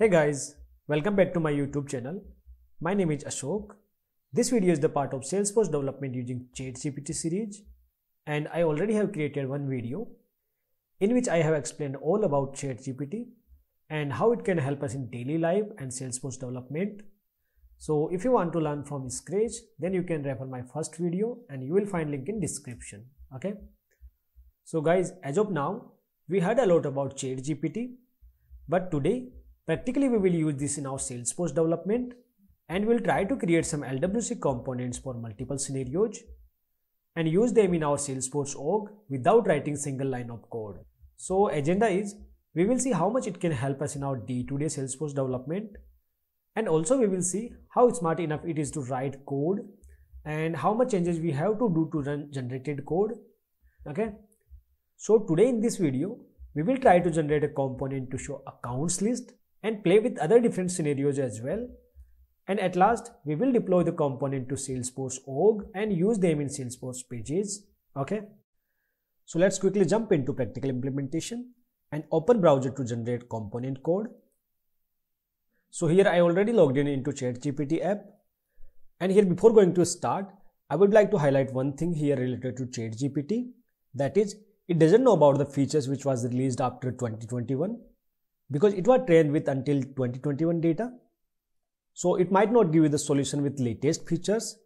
Hey guys, welcome back to my YouTube channel. My name is Ashok. This video is the part of Salesforce development using ChatGPT series and I already have created one video in which I have explained all about ChatGPT and how it can help us in daily life and Salesforce development. So if you want to learn from scratch, then you can refer my first video and you will find link in description. Okay. So guys, as of now, we heard a lot about ChatGPT, but today Practically, we will use this in our Salesforce development and we'll try to create some LWC components for multiple scenarios and use them in our Salesforce org without writing single line of code. So agenda is we will see how much it can help us in our day-to-day -day Salesforce development and also we will see how smart enough it is to write code and how much changes we have to do to run generated code. Okay. So today in this video, we will try to generate a component to show accounts list and play with other different scenarios as well. And at last, we will deploy the component to Salesforce org and use them in Salesforce pages. Okay. So let's quickly jump into practical implementation and open browser to generate component code. So here I already logged in into ChatGPT app. And here before going to start, I would like to highlight one thing here related to ChatGPT. That is, it doesn't know about the features which was released after 2021 because it was trained with until 2021 data. So it might not give you the solution with latest features,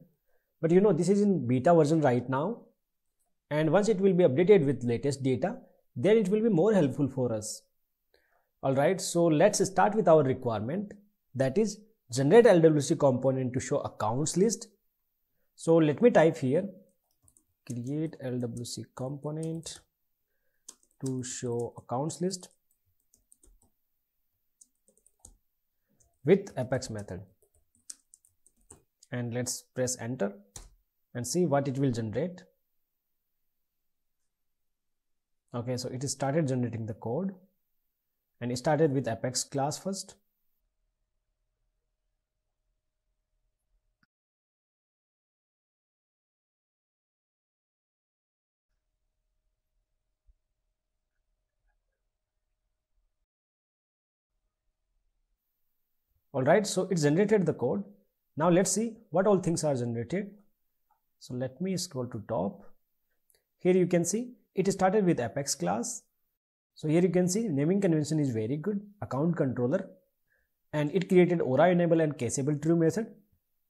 but you know, this is in beta version right now. And once it will be updated with latest data, then it will be more helpful for us. Alright, so let's start with our requirement that is generate LWC component to show accounts list. So let me type here create LWC component to show accounts list with apex method. And let's press enter and see what it will generate. Okay so it started generating the code and it started with apex class first all right so it generated the code. Now let's see what all things are generated. So let me scroll to top. Here you can see it started with apex class. So here you can see naming convention is very good account controller. And it created aura enable and cacheable true method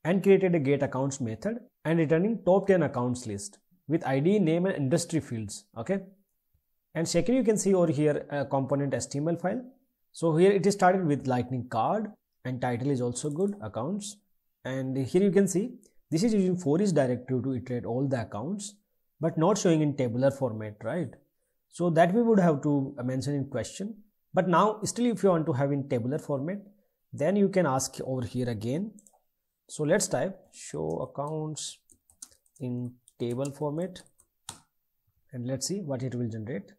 and created a get accounts method and returning top 10 accounts list with id name and industry fields okay? And second you can see over here a component html file. So here it is started with lightning card and title is also good accounts. And here you can see this is using for each directive to iterate all the accounts but not showing in tabular format right? So that we would have to mention in question. But now still if you want to have in tabular format then you can ask over here again. So let's type show accounts in table format and let's see what it will generate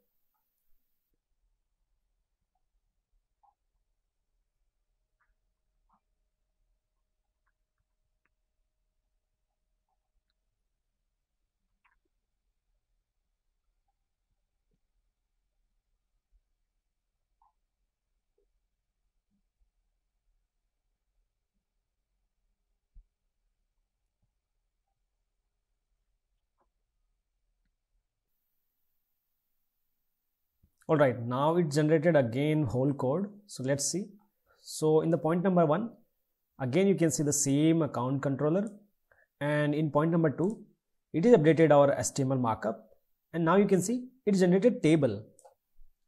all right now it generated again whole code. So let's see. So in the point number one again you can see the same account controller. And in point number two it is updated our html markup. And now you can see it generated table.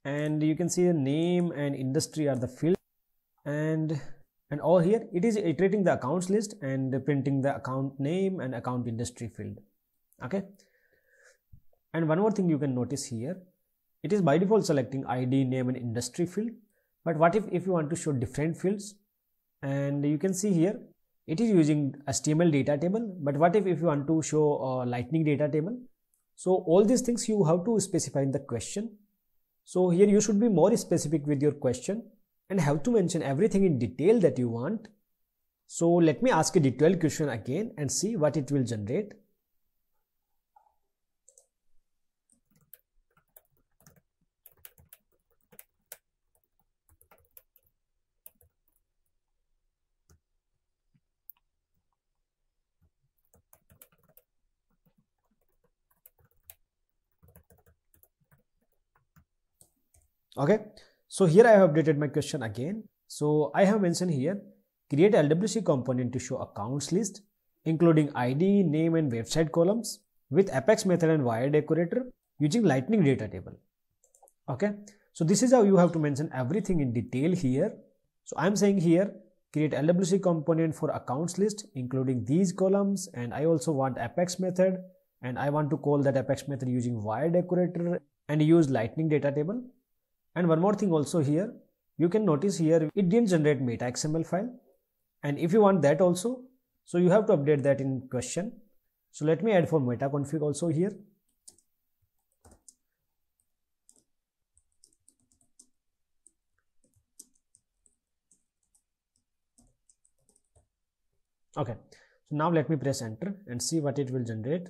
And you can see the name and industry are the field. And and all here it is iterating the accounts list and printing the account name and account industry field. Okay. And one more thing you can notice here it is by default selecting id name and industry field. But what if if you want to show different fields? And you can see here it is using html data table. But what if if you want to show a lightning data table? So all these things you have to specify in the question. So here you should be more specific with your question and have to mention everything in detail that you want. So let me ask a detailed question again and see what it will generate okay? So here i have updated my question again. So i have mentioned here create lwc component to show accounts list including id name and website columns with apex method and wire decorator using lightning data table. Okay? So this is how you have to mention everything in detail here. So i'm saying here create lwc component for accounts list including these columns and i also want apex method and i want to call that apex method using wire decorator and use lightning data table and one more thing also here you can notice here it didn't generate meta xml file. And if you want that also so you have to update that in question. So let me add for meta config also here. Okay. So now let me press enter and see what it will generate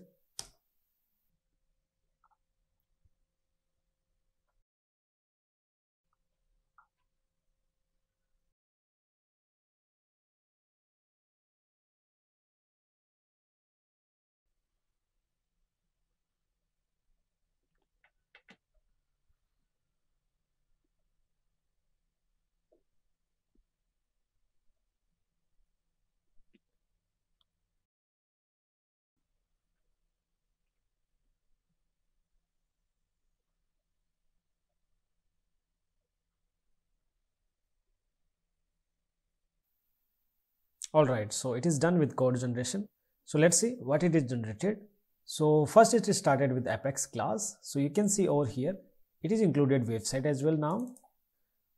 all right so it is done with code generation. So let's see what it is generated. So first it is started with apex class. So you can see over here it is included website as well now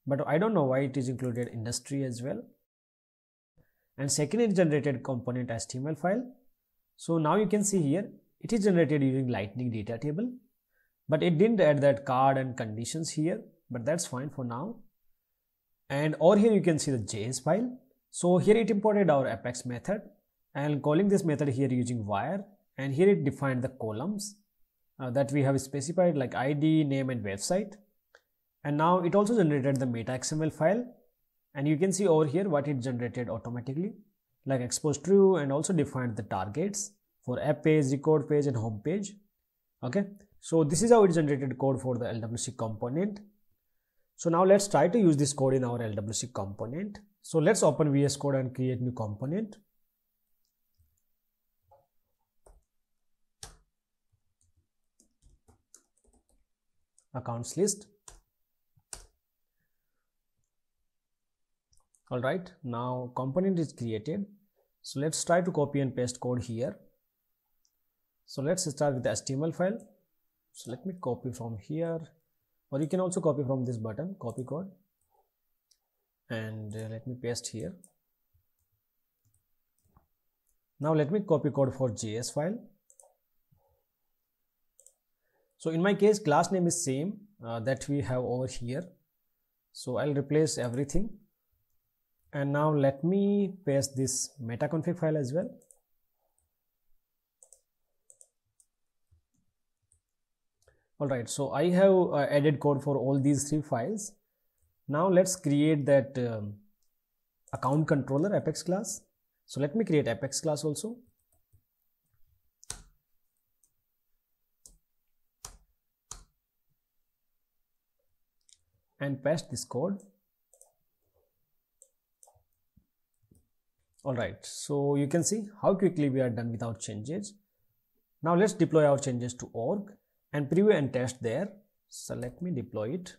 but i don't know why it is included industry as well. And second it generated component html file. So now you can see here it is generated using lightning data table but it didn't add that card and conditions here but that's fine for now. And over here you can see the js file so here it imported our apex method and calling this method here using wire. And here it defined the columns uh, that we have specified like id name and website. And now it also generated the meta xml file. And you can see over here what it generated automatically like expose true and also defined the targets for app page record page and home page. Okay. So this is how it generated code for the lwc component. So now let's try to use this code in our lwc component so let's open VS Code and create new component. Accounts list. All right, now component is created. So let's try to copy and paste code here. So let's start with the HTML file. So let me copy from here or you can also copy from this button, copy code and uh, let me paste here. Now let me copy code for js file. So in my case class name is same uh, that we have over here. So i'll replace everything. And now let me paste this meta config file as well. All right. So i have uh, added code for all these three files now let's create that um, account controller apex class. So let me create apex class also. And paste this code. All right. So you can see how quickly we are done without changes. Now let's deploy our changes to org and preview and test there. So let me deploy it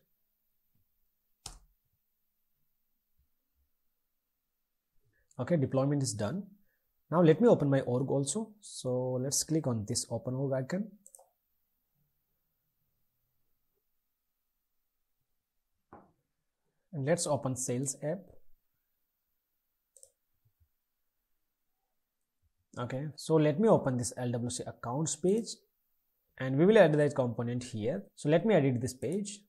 okay deployment is done. Now let me open my org also. So let's click on this open org icon. And let's open sales app. Okay so let me open this lwc accounts page. And we will add that component here. So let me edit this page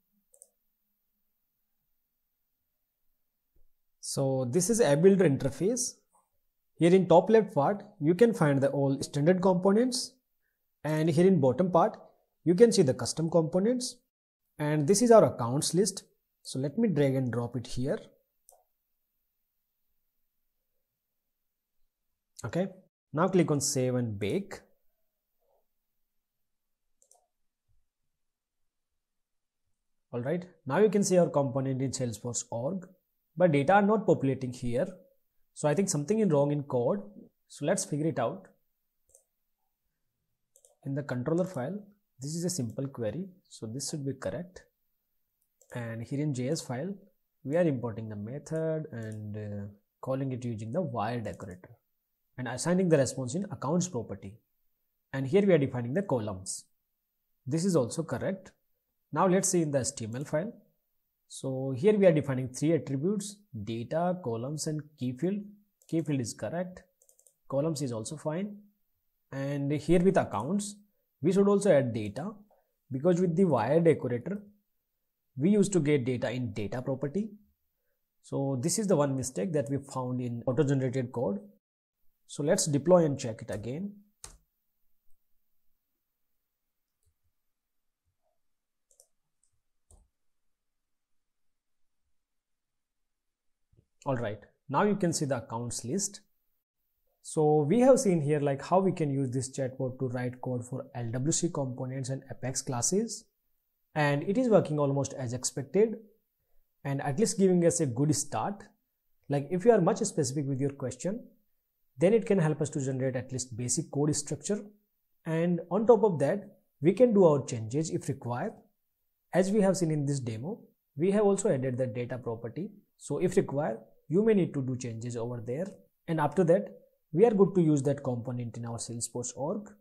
So this is a builder interface. Here in top left part, you can find the all standard components and here in bottom part, you can see the custom components and this is our accounts list. So let me drag and drop it here. Okay, now click on save and bake. Alright, now you can see our component in Salesforce org, but data are not populating here. So I think something is wrong in code. So let's figure it out. In the controller file, this is a simple query. So this should be correct. And here in JS file, we are importing the method and uh, calling it using the wire decorator and assigning the response in accounts property. And here we are defining the columns. This is also correct. Now let's see in the HTML file. So here we are defining three attributes, data, columns and key field. Key field is correct. Columns is also fine. And here with accounts, we should also add data because with the wire decorator, we used to get data in data property. So this is the one mistake that we found in auto-generated code. So let's deploy and check it again. All right. Now you can see the accounts list. So we have seen here like how we can use this chatbot to write code for LWC components and Apex classes. And it is working almost as expected and at least giving us a good start. Like if you are much specific with your question then it can help us to generate at least basic code structure. And on top of that we can do our changes if required. As we have seen in this demo we have also added the data property so if required, you may need to do changes over there. And after that, we are good to use that component in our Salesforce org.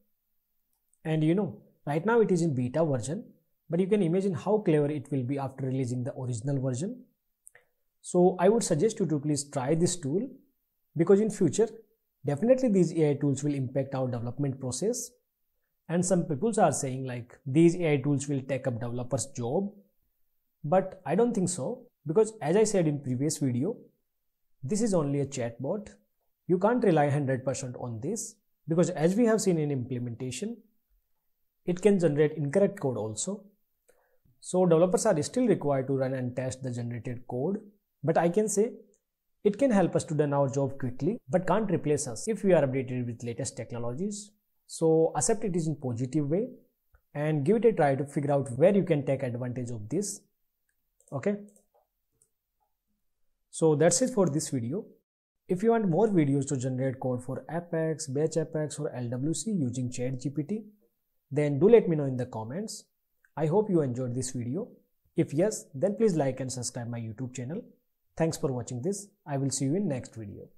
And you know, right now it is in beta version, but you can imagine how clever it will be after releasing the original version. So I would suggest you to please try this tool because in future, definitely these AI tools will impact our development process. And some people are saying like these AI tools will take up developers job. But I don't think so because as I said in previous video, this is only a chatbot. You can't rely 100% on this because as we have seen in implementation, it can generate incorrect code also. So developers are still required to run and test the generated code. But I can say it can help us to do our job quickly, but can't replace us if we are updated with latest technologies. So accept it is in positive way and give it a try to figure out where you can take advantage of this. Okay. So that's it for this video. If you want more videos to generate code for Apex, Batch Apex or LWC using ChatGPT, then do let me know in the comments. I hope you enjoyed this video. If yes, then please like and subscribe my YouTube channel. Thanks for watching this. I will see you in next video.